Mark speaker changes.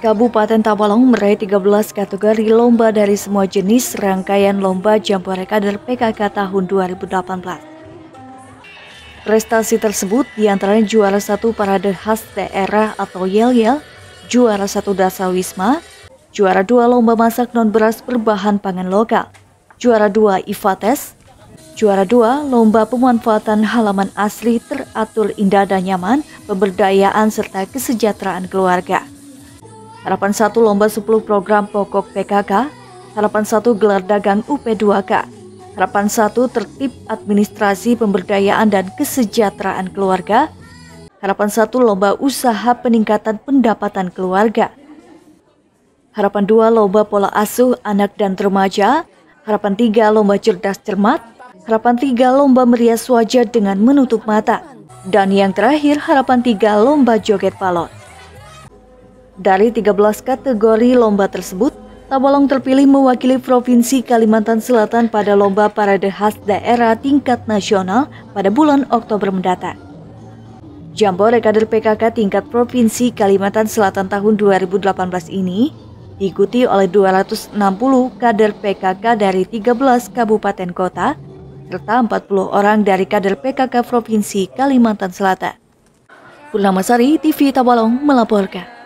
Speaker 1: Kabupaten Tabalong meraih 13 kategori lomba dari semua jenis rangkaian lomba Jambore Kader PKK tahun 2018. Prestasi tersebut di antaranya juara satu parade khas daerah atau yel-yel, juara satu dasa wisma, juara dua lomba masak non beras berbahan pangan lokal, juara dua Ifates, juara dua lomba pemanfaatan halaman asli teratur indah dan nyaman, pemberdayaan serta kesejahteraan keluarga. Harapan 1 Lomba 10 Program Pokok PKK, Harapan 1 Gelar Dagang UP2K, Harapan 1 Tertib Administrasi Pemberdayaan dan Kesejahteraan Keluarga, Harapan 1 Lomba Usaha Peningkatan Pendapatan Keluarga, Harapan 2 Lomba Pola Asuh Anak dan Remaja, Harapan 3 Lomba Cerdas Cermat, Harapan 3 Lomba Merias Wajah dengan Menutup Mata, dan yang terakhir Harapan 3 Lomba Joget Palot. Dari 13 kategori lomba tersebut, Tabalong terpilih mewakili Provinsi Kalimantan Selatan pada lomba parade khas daerah tingkat nasional pada bulan Oktober mendatang. Jambore kader PKK tingkat Provinsi Kalimantan Selatan tahun 2018 ini diikuti oleh 260 kader PKK dari 13 kabupaten kota serta 40 orang dari kader PKK Provinsi Kalimantan Selatan. Purnama Sari, TV Tabalong melaporkan.